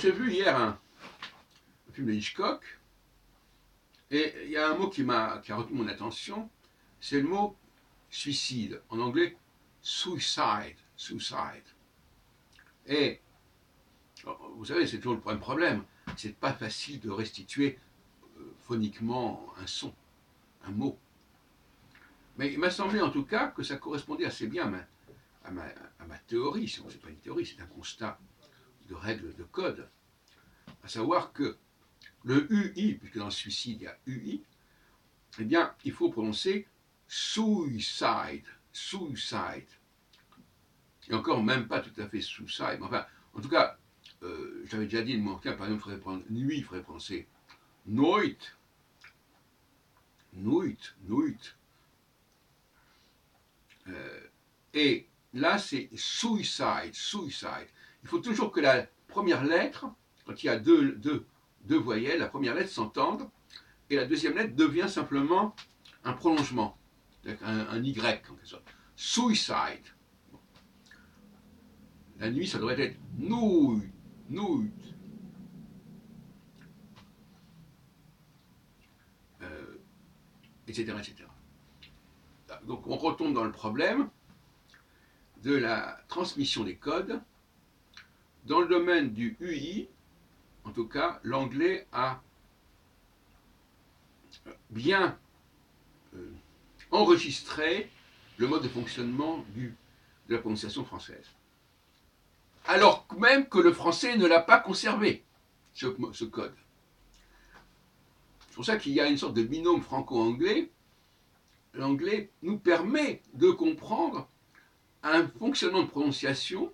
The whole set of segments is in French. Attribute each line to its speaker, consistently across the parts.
Speaker 1: j'ai vu hier un, film de Hitchcock, et il y a un mot qui, m'a, qui a retenu mon attention, c'est le mot suicide. En anglais, suicide. Suicide. Et vous savez, c'est toujours le problème. C'est pas facile de restituer euh, phoniquement un son, un mot. Mais il m'a semblé en tout cas que ça correspondait assez bien à ma, à ma, théorie. Ce n'est pas une théorie, c'est un constat de règles de code. À savoir que le UI, puisque dans le suicide il y a UI, eh bien, il faut prononcer suicide, suicide. Et encore même pas tout à fait suicide. Enfin, en tout cas, euh, j'avais déjà dit, mon par exemple, il faudrait prendre nuit, il faudrait prononcer noit, nuit, nuit. Euh, et là, c'est suicide, suicide. Il faut toujours que la première lettre, quand il y a deux, deux, deux voyelles, la première lettre s'entende, et la deuxième lettre devient simplement un prolongement, un, Y en quelque sorte. Suicide. La nuit, ça devrait être nuit, nuit. Euh, etc., etc. Donc on retombe dans le problème de la transmission des codes. Dans le domaine du UI, en tout cas, l'anglais a bien euh, enregistré le mode de fonctionnement de la prononciation française. Alors même que le français ne l'a pas conservé, ce, ce code. C'est pour ça qu'il y a une sorte de binôme franco-anglais. L'anglais nous permet de comprendre un fonctionnement de prononciation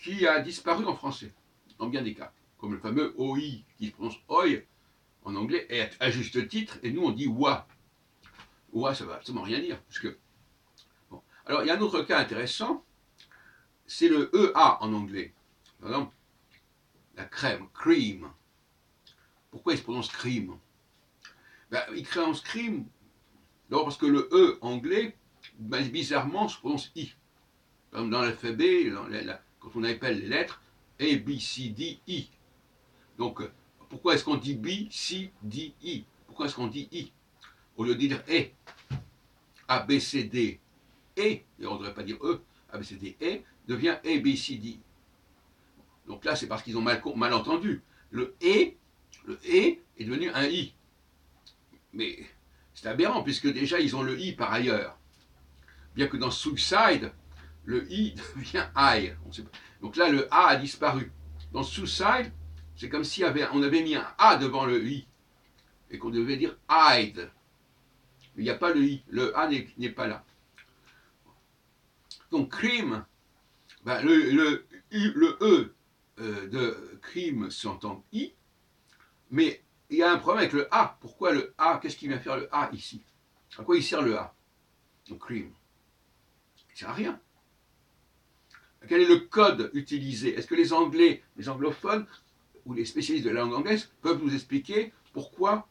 Speaker 1: qui a disparu en français, dans bien des cas, comme le fameux OI qui se prononce OI en anglais, et à juste titre, et nous on dit WA. WA, ça ne veut absolument rien dire. Parce. Alors il y a un autre cas intéressant, c'est le EA en anglais. Par la crème, cream. Pourquoi il se prononce cream? Ben, Il prononce cream, d'abord parce que le E anglais, ben, bizarrement, se prononce I. Comme dans l'alphabet, quand on appelle les lettres, A, B, C, D, I. Donc, pourquoi est-ce qu'on dit B, C, D, I Pourquoi est-ce qu'on dit I Au lieu de dire E, A, B, C, D, E, et on ne devrait pas dire E, A, B, C, D, E, devient A, B, C, D. Donc là, c'est parce qu'ils ont mal, mal entendu. Le E, le E est devenu un I. Mais c'est aberrant, puisque déjà, ils ont le I par ailleurs. Bien que dans Suicide, le I devient I. Donc là, le A a disparu. Dans Suicide, c'est comme si on avait mis un A devant le I et qu'on devait dire hide. Il n'y a pas le I, le A n'est pas là. Donc crime, ben, le, E euh, de crime s'entend I, mais il y a un problème avec le A. Pourquoi le A Qu'est-ce qui vient faire le A ici? À quoi il sert le A? Donc crime. Il sert à rien. Quel est le code utilisé? Est-ce que les Anglais, les anglophones, ou les spécialistes de la langue anglaise peuvent nous expliquer pourquoi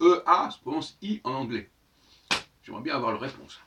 Speaker 1: EA se prononce I en anglais? J'aimerais bien avoir la réponse.